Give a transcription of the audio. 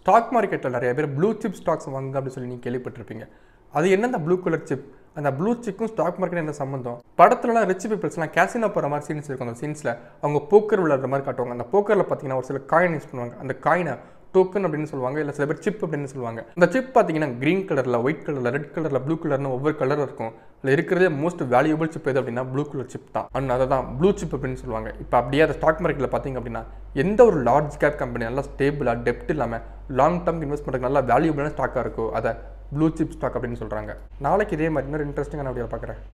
Stock மார்க்கெட்டில் நிறைய பேர் ப்ளூ சிப் ஸ்டாக்ஸ் வாங்குங்க அப்படின்னு சொல்லி நீங்கள் கேள்விப்பட்டிருப்பீங்க. அது என்ன அந்த ப்ளூ கலர் சிப் அந்த ப்ளூ சிக்கும் ஸ்டாக் மார்க்கெட் என்ன சம்மந்தம் படத்துலலாம் ரிச் பீப்பிள்ஸ்லாம் கேசினோ போகிற மாதிரி சீன்ஸ் இருக்கும் அந்த சீன்ஸில் அவங்க போக்கர் விளையாடுற மாதிரி காட்டுவாங்க. அந்த போக்கரில் பார்த்தீங்கன்னா ஒரு சில காயின் யூஸ் பண்ணுவாங்க. அந்த காயினை டோக்கன் அப்படின்னு சொல்லுவாங்க இல்லை சில பேர் சிப் அப்படின்னு சொல்லுவாங்க. இந்த சிப் பார்த்தீங்கன்னா க்ரீன் கலரில் ஒயிட் கலரில் ரெட் கலரில் ப்ளூ கலர்னு ஒவ்வொரு கலர் இருக்கும். அதில் இருக்கிறதே மோஸ்ட் வேல்யூபிள் சிப் எது அப்படின்னா ப்ளூ கலர் சிப் தான். அண்ட் அதை தான் ப்ளூ சிப் அப்படின்னு சொல்லுவாங்க. இப்போ அப்படியே அந்த ஸ்டாக் மார்க்கெட்டில் பார்த்தீங்க அப்படின்னா எந்த ஒரு லார்ஜ் கேப் கம்பெனி நல்லா ஸ்டேபிளாக டெப்ட் இல்லாமல் லாங் டேர்ம் இன்வெஸ்ட் பண்ணுறதுக்கு நல்லா வேல்யூபிளான ஸ்டாக்காக இருக்கோ அதை ப்ளூ சிப் ஸ்டாக் அப்படின்னு சொல்கிறாங்க நாளைக்கு இதே மாதிரி இன்னொரு இன்ட்ரெஸ்டிங்கான வீடியோ பார்க்குறேன்.